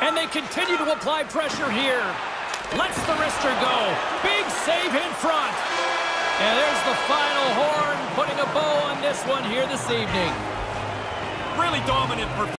And they continue to apply pressure here. Let's the wrister go. Big save in front. And there's the final horn, putting a bow on this one here this evening. Really dominant